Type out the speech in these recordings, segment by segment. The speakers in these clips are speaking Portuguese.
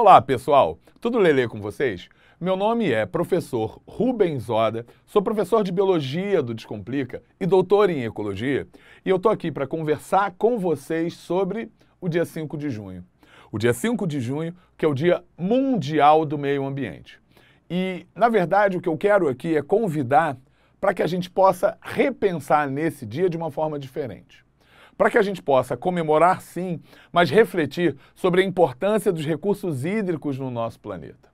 Olá, pessoal! Tudo lelê com vocês? Meu nome é professor Rubens Oda, sou professor de Biologia do Descomplica e doutor em Ecologia, e eu estou aqui para conversar com vocês sobre o dia 5 de junho. O dia 5 de junho, que é o Dia Mundial do Meio Ambiente. E, na verdade, o que eu quero aqui é convidar para que a gente possa repensar nesse dia de uma forma diferente para que a gente possa comemorar sim, mas refletir sobre a importância dos recursos hídricos no nosso planeta.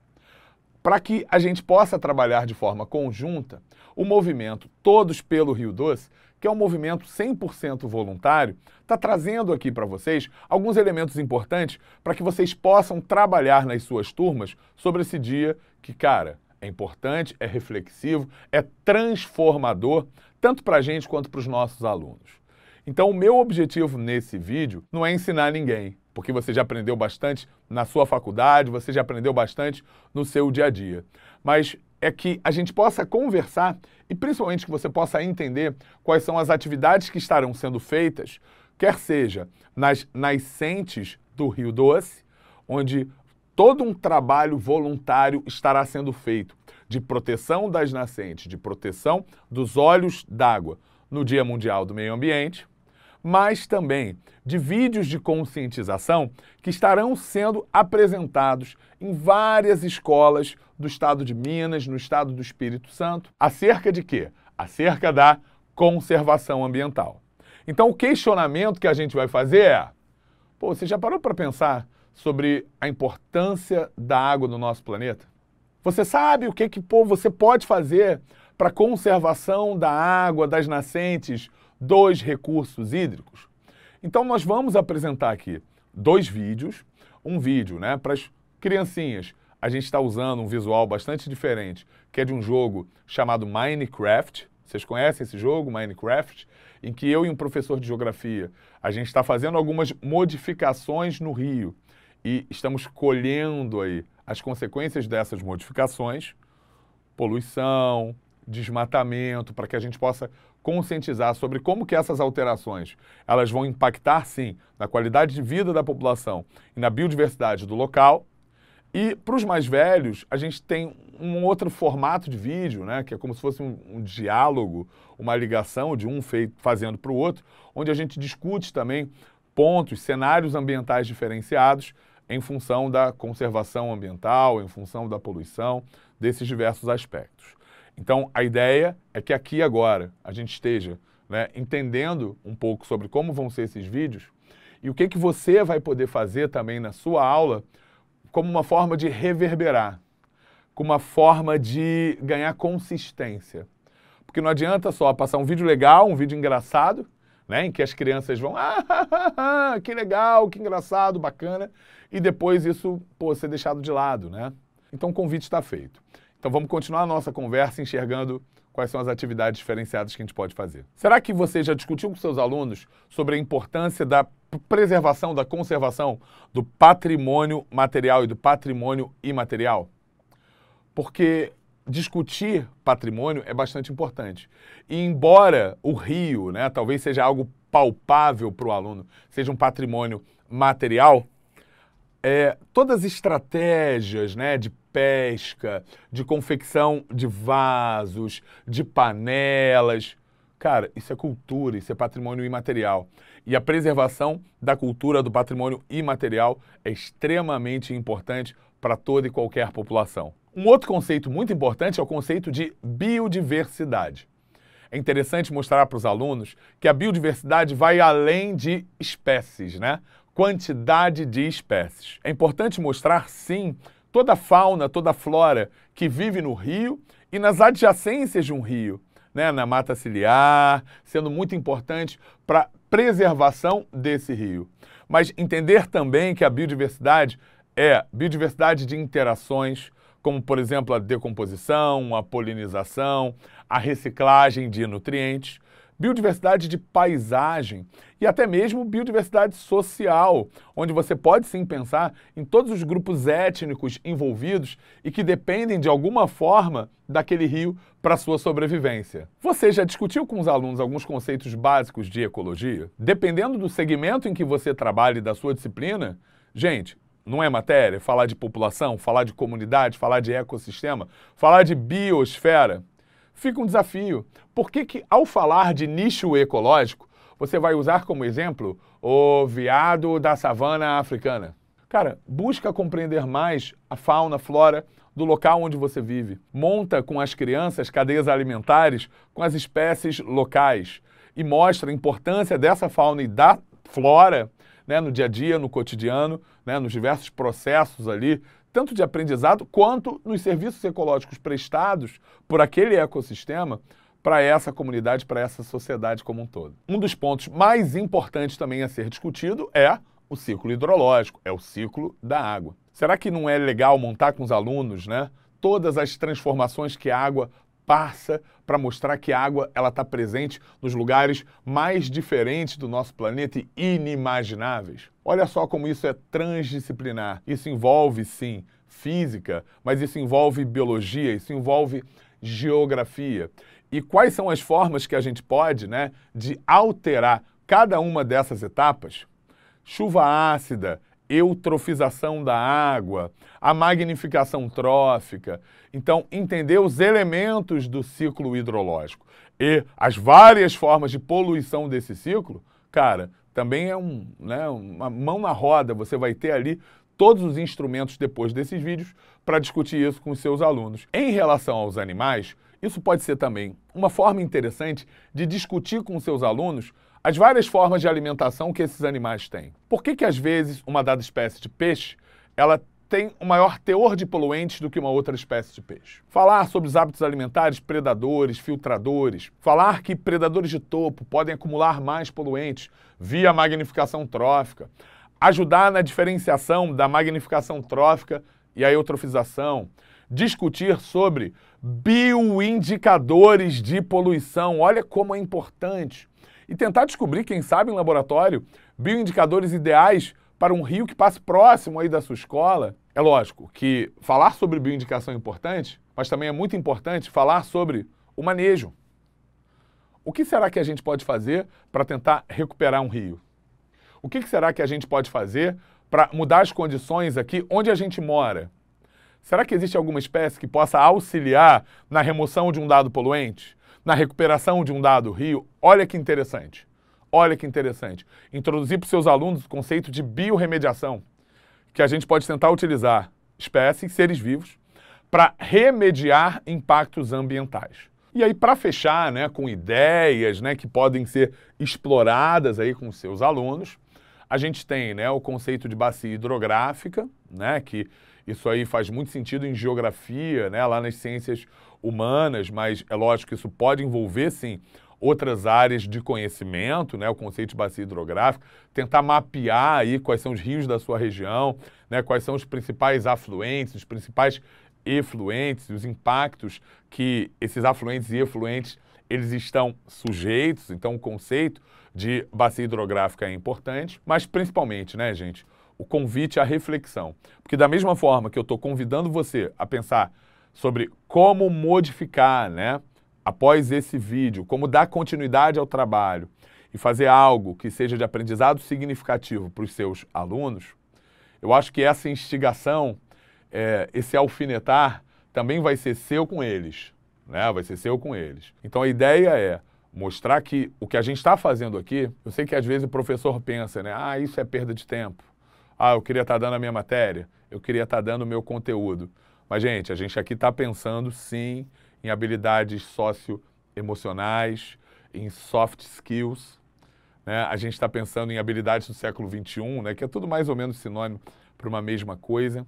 Para que a gente possa trabalhar de forma conjunta, o movimento Todos pelo Rio Doce, que é um movimento 100% voluntário, está trazendo aqui para vocês alguns elementos importantes para que vocês possam trabalhar nas suas turmas sobre esse dia que, cara, é importante, é reflexivo, é transformador, tanto para a gente quanto para os nossos alunos. Então, o meu objetivo nesse vídeo não é ensinar ninguém, porque você já aprendeu bastante na sua faculdade, você já aprendeu bastante no seu dia a dia. Mas é que a gente possa conversar e principalmente que você possa entender quais são as atividades que estarão sendo feitas, quer seja nas nascentes do Rio Doce, onde todo um trabalho voluntário estará sendo feito de proteção das nascentes, de proteção dos olhos d'água no Dia Mundial do Meio Ambiente, mas também de vídeos de conscientização que estarão sendo apresentados em várias escolas do estado de Minas, no estado do Espírito Santo, acerca de quê? Acerca da conservação ambiental. Então, o questionamento que a gente vai fazer é: pô, você já parou para pensar sobre a importância da água no nosso planeta? Você sabe o que, que pô, você pode fazer para conservação da água, das nascentes, dos recursos hídricos? Então nós vamos apresentar aqui dois vídeos, um vídeo né, para as criancinhas. A gente está usando um visual bastante diferente, que é de um jogo chamado Minecraft. Vocês conhecem esse jogo, Minecraft? Em que eu e um professor de geografia, a gente está fazendo algumas modificações no rio e estamos colhendo aí as consequências dessas modificações, poluição, desmatamento, para que a gente possa conscientizar sobre como que essas alterações elas vão impactar, sim, na qualidade de vida da população e na biodiversidade do local. E para os mais velhos, a gente tem um outro formato de vídeo, né, que é como se fosse um, um diálogo, uma ligação de um feito, fazendo para o outro, onde a gente discute também pontos, cenários ambientais diferenciados em função da conservação ambiental, em função da poluição, desses diversos aspectos. Então, a ideia é que aqui agora a gente esteja né, entendendo um pouco sobre como vão ser esses vídeos e o que, que você vai poder fazer também na sua aula como uma forma de reverberar, como uma forma de ganhar consistência. Porque não adianta só passar um vídeo legal, um vídeo engraçado, né, em que as crianças vão, ah, que legal, que engraçado, bacana, e depois isso pô, ser deixado de lado. Né? Então o convite está feito. Então vamos continuar a nossa conversa enxergando quais são as atividades diferenciadas que a gente pode fazer. Será que você já discutiu com seus alunos sobre a importância da preservação, da conservação do patrimônio material e do patrimônio imaterial? Porque discutir patrimônio é bastante importante. E embora o rio, né, talvez seja algo palpável para o aluno, seja um patrimônio material, é, todas as estratégias né, de pesca, de confecção de vasos, de panelas. Cara, isso é cultura, isso é patrimônio imaterial. E a preservação da cultura do patrimônio imaterial é extremamente importante para toda e qualquer população. Um outro conceito muito importante é o conceito de biodiversidade. É interessante mostrar para os alunos que a biodiversidade vai além de espécies, né? Quantidade de espécies. É importante mostrar, sim, toda a fauna, toda a flora que vive no rio e nas adjacências de um rio, né, na mata ciliar, sendo muito importante para a preservação desse rio. Mas entender também que a biodiversidade é biodiversidade de interações, como por exemplo a decomposição, a polinização, a reciclagem de nutrientes, biodiversidade de paisagem e até mesmo biodiversidade social, onde você pode sim pensar em todos os grupos étnicos envolvidos e que dependem de alguma forma daquele rio para sua sobrevivência. Você já discutiu com os alunos alguns conceitos básicos de ecologia? Dependendo do segmento em que você trabalha e da sua disciplina, gente, não é matéria? Falar de população, falar de comunidade, falar de ecossistema, falar de biosfera? Fica um desafio. Por que, que ao falar de nicho ecológico, você vai usar como exemplo o veado da savana africana? Cara, busca compreender mais a fauna, flora do local onde você vive. Monta com as crianças cadeias alimentares com as espécies locais e mostra a importância dessa fauna e da flora né, no dia a dia, no cotidiano, né, nos diversos processos ali, tanto de aprendizado quanto nos serviços ecológicos prestados por aquele ecossistema para essa comunidade, para essa sociedade como um todo. Um dos pontos mais importantes também a ser discutido é o ciclo hidrológico, é o ciclo da água. Será que não é legal montar com os alunos, né, todas as transformações que a água passa para mostrar que a água ela está presente nos lugares mais diferentes do nosso planeta e inimagináveis. Olha só como isso é transdisciplinar. Isso envolve, sim, física, mas isso envolve biologia, isso envolve geografia. E quais são as formas que a gente pode né, de alterar cada uma dessas etapas? Chuva ácida, eutrofização da água, a magnificação trófica. Então, entender os elementos do ciclo hidrológico e as várias formas de poluição desse ciclo, cara, também é um, né, uma mão na roda. Você vai ter ali todos os instrumentos depois desses vídeos para discutir isso com os seus alunos. Em relação aos animais, isso pode ser também uma forma interessante de discutir com os seus alunos as várias formas de alimentação que esses animais têm. Por que, que às vezes, uma dada espécie de peixe, ela tem um maior teor de poluentes do que uma outra espécie de peixe. Falar sobre os hábitos alimentares, predadores, filtradores. Falar que predadores de topo podem acumular mais poluentes via magnificação trófica. Ajudar na diferenciação da magnificação trófica e a eutrofização. Discutir sobre bioindicadores de poluição. Olha como é importante e tentar descobrir, quem sabe em laboratório, bioindicadores ideais para um rio que passe próximo aí da sua escola. É lógico que falar sobre bioindicação é importante, mas também é muito importante falar sobre o manejo. O que será que a gente pode fazer para tentar recuperar um rio? O que será que a gente pode fazer para mudar as condições aqui onde a gente mora? Será que existe alguma espécie que possa auxiliar na remoção de um dado poluente? Na recuperação de um dado rio, olha que interessante. Olha que interessante. Introduzir para os seus alunos o conceito de biorremediação, que a gente pode tentar utilizar espécies, seres vivos, para remediar impactos ambientais. E aí, para fechar né, com ideias né, que podem ser exploradas aí com os seus alunos, a gente tem né, o conceito de bacia hidrográfica, né, que isso aí faz muito sentido em geografia, né, lá nas ciências humanas, mas é lógico que isso pode envolver, sim, outras áreas de conhecimento, né, o conceito de bacia hidrográfica, tentar mapear aí quais são os rios da sua região, né, quais são os principais afluentes, os principais efluentes, os impactos que esses afluentes e efluentes eles estão sujeitos, então o conceito de bacia hidrográfica é importante, mas principalmente, né, gente, o convite à reflexão. Porque da mesma forma que eu estou convidando você a pensar sobre como modificar, né, após esse vídeo, como dar continuidade ao trabalho e fazer algo que seja de aprendizado significativo para os seus alunos, eu acho que essa instigação, é, esse alfinetar, também vai ser seu com eles, né? Vai ser seu com eles. Então a ideia é mostrar que o que a gente está fazendo aqui, eu sei que às vezes o professor pensa, né? Ah, isso é perda de tempo. Ah, eu queria estar tá dando a minha matéria, eu queria estar tá dando o meu conteúdo. Mas, gente, a gente aqui está pensando, sim, em habilidades socioemocionais, em soft skills. Né? A gente está pensando em habilidades do século XXI, né? que é tudo mais ou menos sinônimo para uma mesma coisa.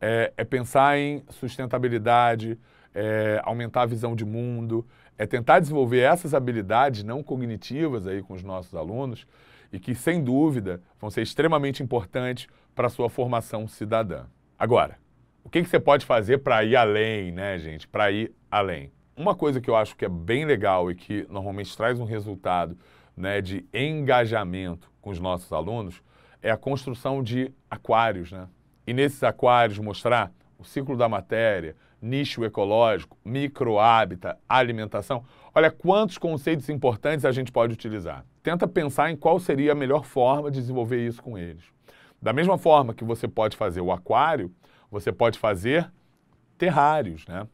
É, é pensar em sustentabilidade, é aumentar a visão de mundo, é tentar desenvolver essas habilidades não cognitivas aí com os nossos alunos e que, sem dúvida, vão ser extremamente importantes para a sua formação cidadã. Agora, o que, que você pode fazer para ir além, né, gente? Para ir além. Uma coisa que eu acho que é bem legal e que normalmente traz um resultado né, de engajamento com os nossos alunos é a construção de aquários, né? E nesses aquários mostrar o ciclo da matéria, nicho ecológico, microhábitat, alimentação. Olha quantos conceitos importantes a gente pode utilizar. Tenta pensar em qual seria a melhor forma de desenvolver isso com eles. Da mesma forma que você pode fazer o aquário, você pode fazer terrários, né?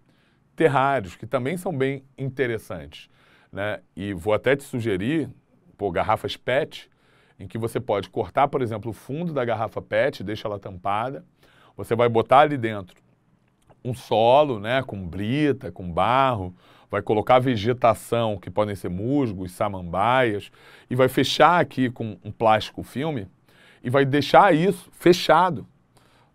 Terrários, que também são bem interessantes. Né? E vou até te sugerir, pô, garrafas PET, em que você pode cortar, por exemplo, o fundo da garrafa PET, deixa ela tampada, você vai botar ali dentro um solo, né, com brita, com barro, vai colocar vegetação, que podem ser musgos, samambaias, e vai fechar aqui com um plástico filme e vai deixar isso fechado.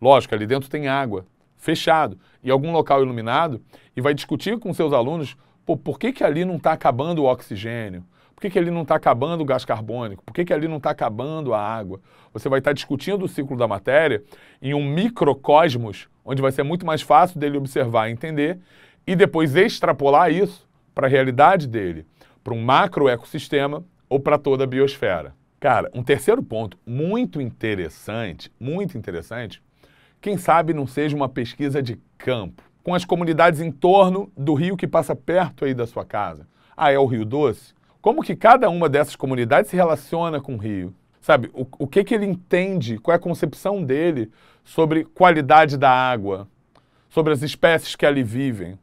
Lógico, ali dentro tem água, fechado, em algum local iluminado, e vai discutir com seus alunos pô, por que, que ali não está acabando o oxigênio, por que, que ali não está acabando o gás carbônico? Por que, que ali não está acabando a água? Você vai estar tá discutindo o ciclo da matéria em um microcosmos, onde vai ser muito mais fácil dele observar e entender, e depois extrapolar isso para a realidade dele, para um macro ecossistema ou para toda a biosfera. Cara, um terceiro ponto muito interessante, muito interessante, quem sabe não seja uma pesquisa de campo, com as comunidades em torno do rio que passa perto aí da sua casa. Ah, é o Rio Doce? Como que cada uma dessas comunidades se relaciona com o rio? Sabe, o, o que, que ele entende, qual é a concepção dele sobre qualidade da água, sobre as espécies que ali vivem?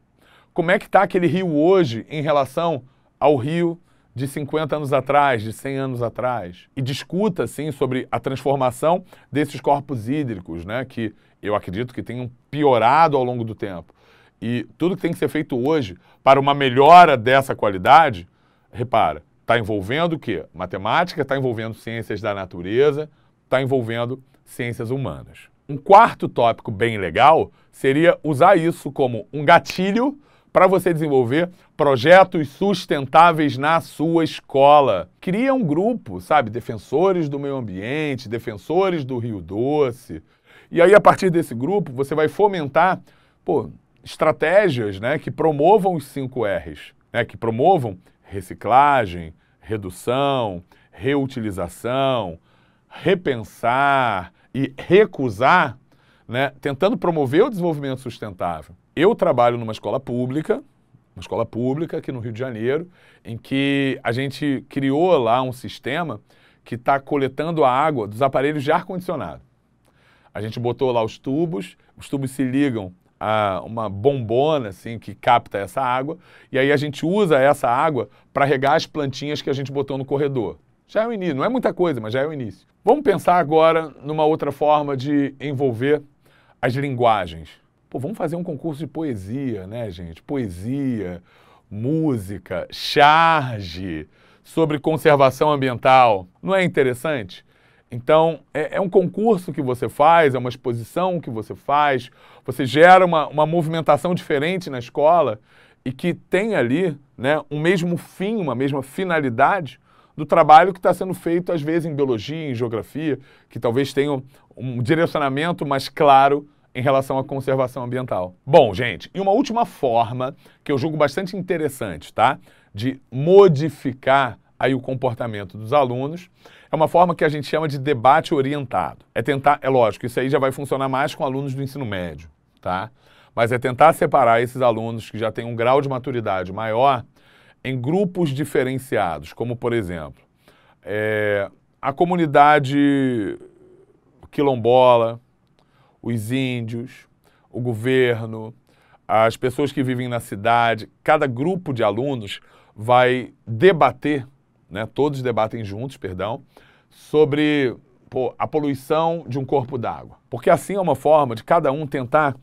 Como é que está aquele rio hoje em relação ao rio de 50 anos atrás, de 100 anos atrás? E discuta, assim, sobre a transformação desses corpos hídricos, né, que eu acredito que tenham piorado ao longo do tempo. E tudo que tem que ser feito hoje para uma melhora dessa qualidade repara, está envolvendo o quê? Matemática, está envolvendo ciências da natureza, está envolvendo ciências humanas. Um quarto tópico bem legal seria usar isso como um gatilho para você desenvolver projetos sustentáveis na sua escola. Cria um grupo, sabe? Defensores do meio ambiente, defensores do Rio Doce. E aí, a partir desse grupo, você vai fomentar pô, estratégias né, que promovam os 5 R's, né, que promovam reciclagem, redução, reutilização, repensar e recusar, né, tentando promover o desenvolvimento sustentável. Eu trabalho numa escola pública, uma escola pública aqui no Rio de Janeiro, em que a gente criou lá um sistema que está coletando a água dos aparelhos de ar-condicionado. A gente botou lá os tubos, os tubos se ligam a, uma bombona assim que capta essa água e aí a gente usa essa água para regar as plantinhas que a gente botou no corredor. Já é o início, não é muita coisa, mas já é o início. Vamos pensar agora numa outra forma de envolver as linguagens. Pô, vamos fazer um concurso de poesia, né, gente? Poesia, música, charge sobre conservação ambiental. Não é interessante? Então, é, é, um concurso que você faz, é uma exposição que você faz, você gera uma, uma movimentação diferente na escola e que tem ali né, um mesmo fim, uma mesma finalidade do trabalho que está sendo feito, às vezes, em biologia, em geografia, que talvez tenha um direcionamento mais claro em relação à conservação ambiental. Bom, gente, e uma última forma que eu julgo bastante interessante, tá? De modificar aí o comportamento dos alunos é uma forma que a gente chama de debate orientado. É tentar, é lógico, isso aí já vai funcionar mais com alunos do ensino médio, tá? Mas é tentar separar esses alunos que já têm um grau de maturidade maior em grupos diferenciados, como por exemplo, é, a comunidade quilombola, os índios, o governo, as pessoas que vivem na cidade, cada grupo de alunos vai debater, né, todos debatem juntos, perdão, sobre pô, a poluição de um corpo d'água. Porque assim é uma forma de cada um tentar,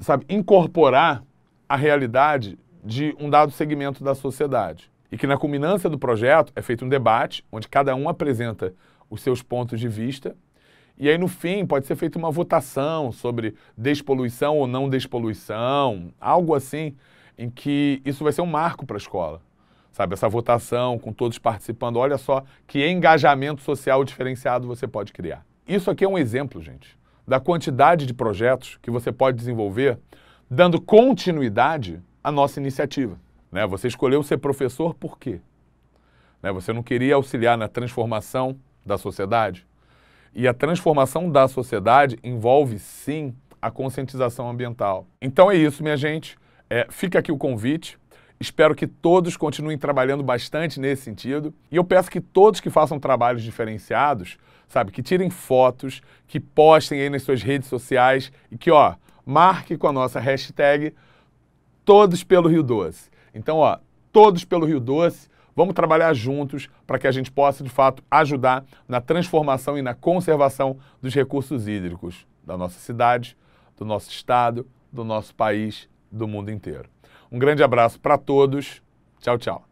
sabe, incorporar a realidade de um dado segmento da sociedade. E que na culminância do projeto é feito um debate, onde cada um apresenta os seus pontos de vista, e aí no fim pode ser feita uma votação sobre despoluição ou não despoluição, algo assim, em que isso vai ser um marco para a escola sabe? Essa votação com todos participando. Olha só que engajamento social diferenciado você pode criar. Isso aqui é um exemplo, gente, da quantidade de projetos que você pode desenvolver dando continuidade à nossa iniciativa. Né? Você escolheu ser professor por quê? Né? Você não queria auxiliar na transformação da sociedade? E a transformação da sociedade envolve, sim, a conscientização ambiental. Então é isso, minha gente. É, fica aqui o convite Espero que todos continuem trabalhando bastante nesse sentido. E eu peço que todos que façam trabalhos diferenciados, sabe, que tirem fotos, que postem aí nas suas redes sociais e que, ó, marque com a nossa hashtag Todos pelo Rio Doce. Então, ó, todos pelo Rio Doce, vamos trabalhar juntos para que a gente possa, de fato, ajudar na transformação e na conservação dos recursos hídricos da nossa cidade, do nosso estado, do nosso país, do mundo inteiro. Um grande abraço para todos. Tchau, tchau.